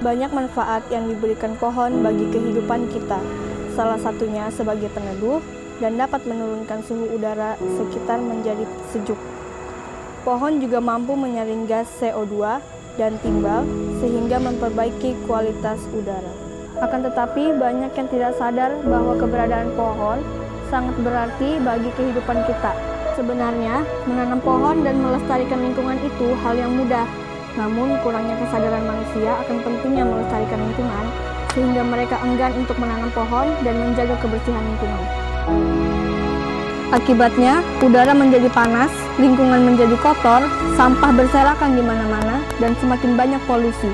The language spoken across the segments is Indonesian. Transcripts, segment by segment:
Banyak manfaat yang diberikan pohon bagi kehidupan kita. Salah satunya sebagai peneduh dan dapat menurunkan suhu udara sekitar menjadi sejuk. Pohon juga mampu menyaring gas CO2 dan timbal sehingga memperbaiki kualitas udara. Akan tetapi banyak yang tidak sadar bahwa keberadaan pohon sangat berarti bagi kehidupan kita. Sebenarnya, menanam pohon dan melestarikan lingkungan itu hal yang mudah, namun, kurangnya kesadaran manusia akan pentingnya melestarikan lingkungan, sehingga mereka enggan untuk menanam pohon dan menjaga kebersihan lingkungan. Akibatnya, udara menjadi panas, lingkungan menjadi kotor, sampah berserakan di mana-mana, dan semakin banyak polusi.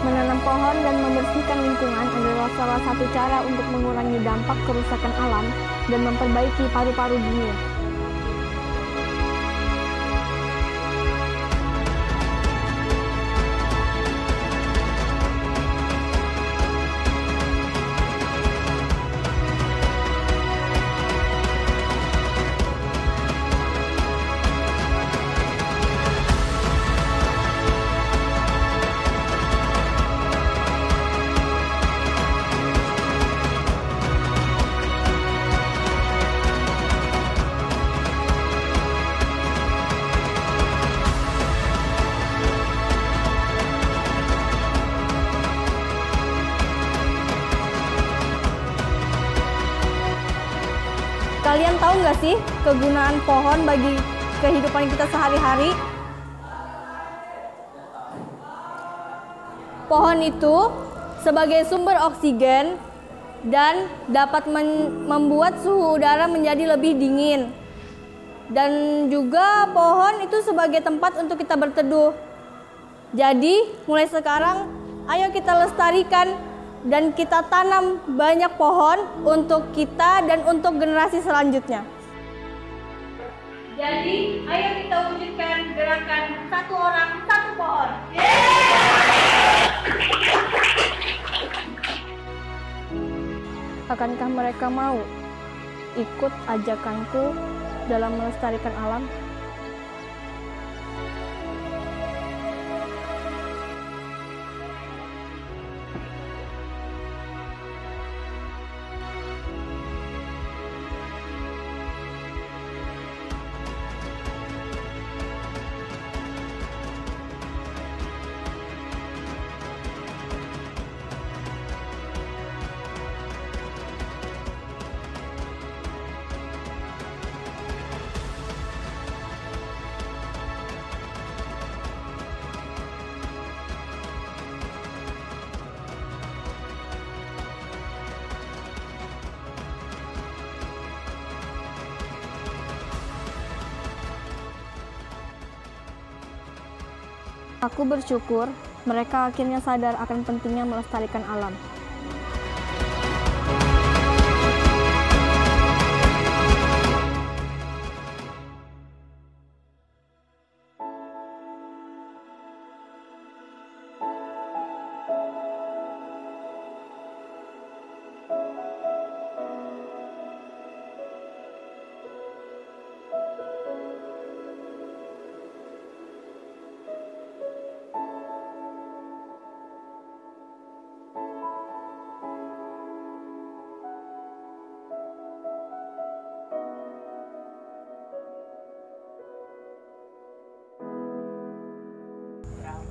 Menanam pohon dan membersihkan lingkungan adalah salah satu cara untuk mengurangi dampak kerusakan alam dan memperbaiki paru-paru dunia. Kalian tahu nggak sih kegunaan pohon bagi kehidupan kita sehari-hari? Pohon itu sebagai sumber oksigen dan dapat membuat suhu udara menjadi lebih dingin. Dan juga pohon itu sebagai tempat untuk kita berteduh. Jadi, mulai sekarang ayo kita lestarikan dan kita tanam banyak pohon untuk kita dan untuk generasi selanjutnya. Jadi, ayo kita wujudkan gerakan satu orang satu pohon. Akankah mereka mau ikut ajakanku dalam melestarikan alam? Aku bersyukur mereka akhirnya sadar akan pentingnya melestarikan alam.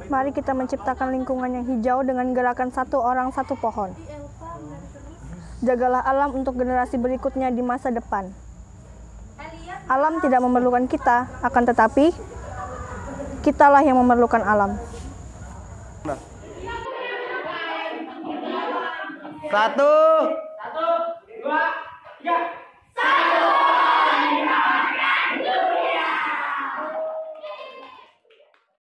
Mari kita menciptakan lingkungan yang hijau dengan gerakan satu orang satu pohon. Jagalah alam untuk generasi berikutnya di masa depan. Alam tidak memerlukan kita, akan tetapi kitalah yang memerlukan alam. Satu.